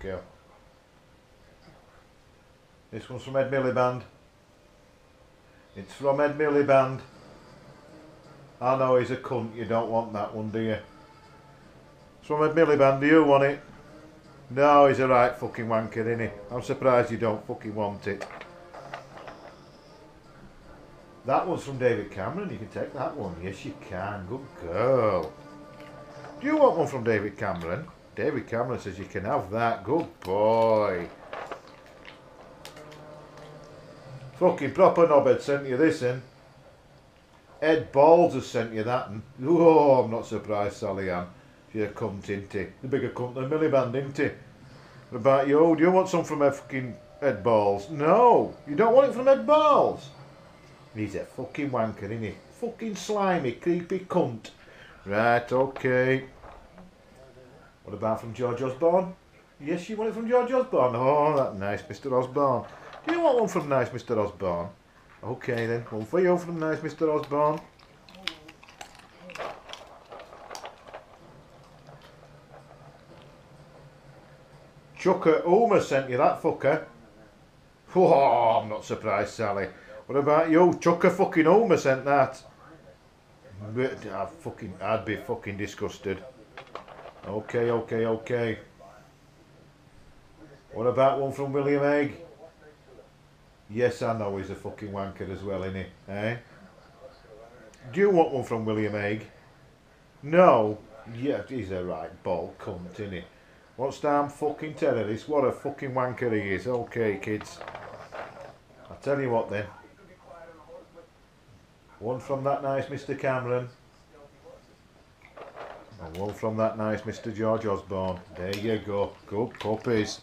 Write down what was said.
girl. This one's from Ed Miliband. It's from Ed Miliband. I know he's a cunt, you don't want that one, do you? It's from Ed Miliband, do you want it? No, he's a right fucking wanker, isn't he? I'm surprised you don't fucking want it. That one's from David Cameron, you can take that one. Yes, you can. Good girl. Do you want one from David Cameron? David Cameron says you can have that. Good boy. Fucking proper knobhead sent you this in. Ed Balls has sent you that and oh I'm not surprised Sally Ann. She's a cunt isn't he? The bigger cunt than Miliband, isn't he? What about you? Do you want some from fucking Ed Balls? No! You don't want it from Ed Balls? He's a fucking wanker, isn't he? Fucking slimy, creepy cunt. Right, okay. What about from George Osborne? Yes, you want it from George Osborne? Oh, that nice Mr. Osborne. Do you want one from nice Mr. Osborne? Okay then, one for you from nice Mr. Osborne. Chuka Umunna sent you that fucker. Oh, I'm not surprised, Sally. What about you? Chuka fucking Uma sent that. I uh, fucking, I'd be fucking disgusted. Okay, okay, okay. What about one from William Hague? Yes, I know he's a fucking wanker as well, he? Eh? Do you want one from William Hague? No? Yeah, he's a right ball cunt, he? What's damn fucking terrorist? What a fucking wanker he is. Okay, kids. I'll tell you what then. One from that nice Mr. Cameron. One from that nice Mr. George Osborne. There you go. Good puppies.